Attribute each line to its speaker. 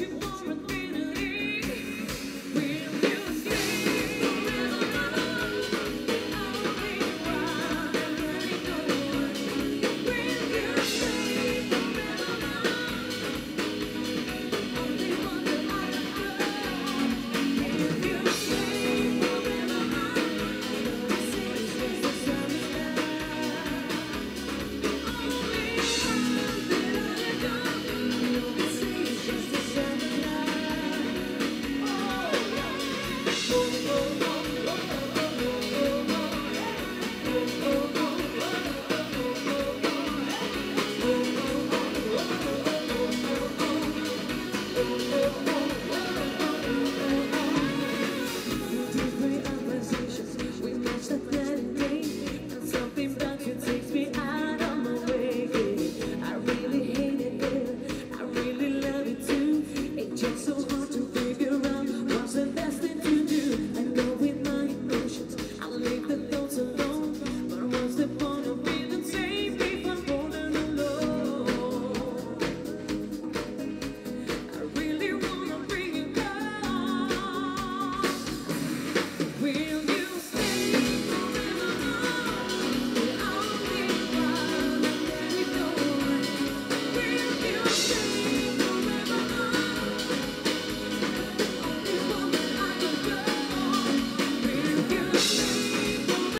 Speaker 1: 친구.